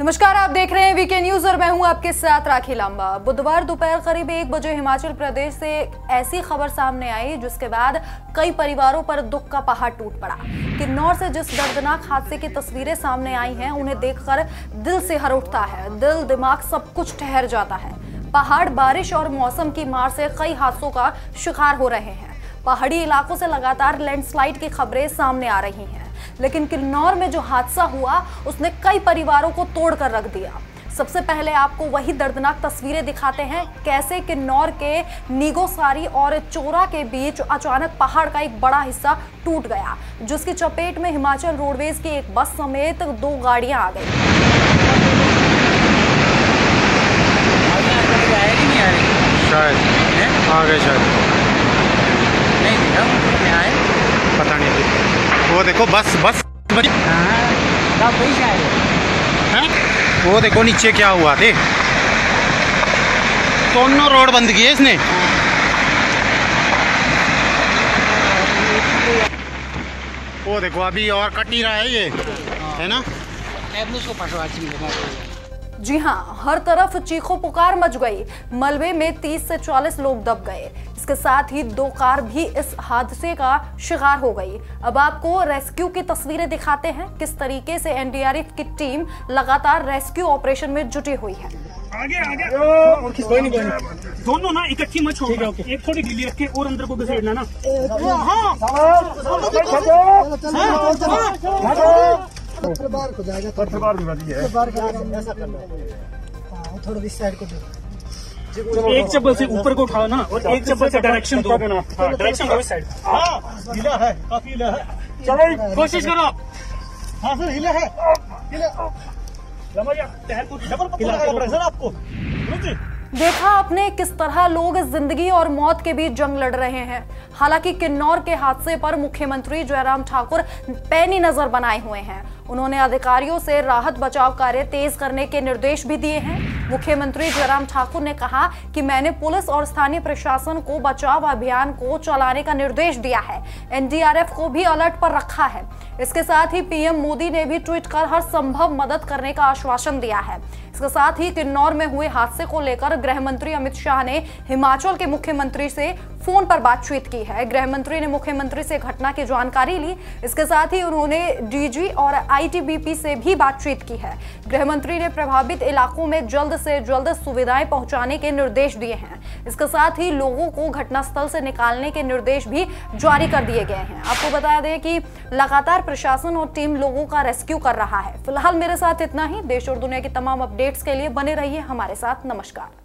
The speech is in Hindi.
नमस्कार, आप देख रहे हैं वीके न्यूज़ और मैं हूँ आपके साथ राखी लांबा। बुधवार दोपहर करीब एक बजे हिमाचल प्रदेश से ऐसी खबर सामने आई, जिसके बाद कई परिवारों पर दुख का पहाड़ टूट पड़ा। किन्नौर से जिस दर्दनाक हादसे की तस्वीरें सामने आई हैं, उन्हें देखकर दिल से हर उठता है। दिल, दिमाग सब कुछ ठहर जाता है। पहाड़, बारिश और मौसम की मार से कई हादसों का शिकार हो रहे हैं। पहाड़ी इलाकों से लगातार लैंडस्लाइड की खबरें सामने आ रही हैं। लेकिन किन्नौर में जो हादसा हुआ उसने कई परिवारों को तोड़ कर रख दिया। सबसे पहले आपको वही दर्दनाक तस्वीरें दिखाते हैं कैसे किन्नौर के नीगोसारी और चोरा के बीच अचानक पहाड़ का एक बड़ा हिस्सा टूट गया जिसकी चपेट में हिमाचल रोडवेज़ की एक बस समेत दो गाड़ियाँ आ गई। शायद। आ गए शायद। नहीं है? पता नहीं। वो देखो बस बस। हाँ। हैं? वो देखो नीचे क्या हुआ थे दोनों रोड बंद किए इसने। वो देखो अभी और कट ही रहा है ये। है ना? जी हाँ हर तरफ़ चीखों पुकार मच गई। मलबे में 30 से 40 लोग दब गए। इसके साथ ही दो कार भी इस हादसे का शिकार हो गई अब आपको रेस्क्यू की तस्वीरें दिखाते हैं किस तरीके से एनडीआरएफ की टीम लगातार रेस्क्यू ऑपरेशन में जुटी हुई है आगे आगे कोई नहीं दोनों ना इकट्ठी मत छोड़ एक थोड़ी ढीली रख के और अंदर को घसीटना ना पत्थर बाहर को जाएगा भी है बाहर का ऐसा करना हाँ थोड़ा इस साइड को दो एक चप्पल से ऊपर को उठाओ ना और एक चप्पल से डायरेक्शन दो। डायरेक्शन दो साइड हाँ हिला है काफ़ी हिला है। चलो कोशिश करो। हाँ सर हिला है। हिला डबल आपको। रुक देखा आपने किस तरह लोग ज़िंदगी और मौत के बीच जंग लड़ रहे हैं। हालाँकि किन्नौर के हादसे पर मुख्यमंत्री जयराम ठाकुर पैनी नज़र बनाए हुए हैं। उन्होंने अधिकारियों से राहत बचाव कार्य तेज करने के निर्देश भी दिए हैं। मुख्यमंत्री जयराम ठाकुर ने कहा कि मैंने पुलिस और स्थानीय प्रशासन को बचाव अभियान को चलाने का निर्देश दिया है। एनडीआरएफ को भी अलर्ट पर रखा है। इसके साथ ही पीएम मोदी ने भी ट्वीट कर हर संभव मदद करने का आश्वासन दिया है। इसके साथ ही किन्नौर में हुए हादसे को लेकर गृह मंत्री अमित शाह ने हिमाचल के मुख्यमंत्री से फ़ोन पर बातचीत की है। गृह मंत्री ने मुख्यमंत्री से घटना की जानकारी ली। इसके साथ ही उन्होंने डीजी और आईटीबीपी से भी बातचीत की है। गृह मंत्री ने प्रभावित इलाकों में जल्द से जल्द सुविधाएँ पहुँचाने के निर्देश दिए हैं। इसके साथ ही लोगों को घटनास्थल से निकालने के निर्देश भी जारी कर दिए गए हैं। आपको बता दें कि लगातार प्रशासन और टीम लोगों का रेस्क्यू कर रहा है। फ़िलहाल मेरे साथ इतना ही। देश और दुनिया की तमाम अपडेट्स के लिए बने रहिए हमारे साथ। नमस्कार।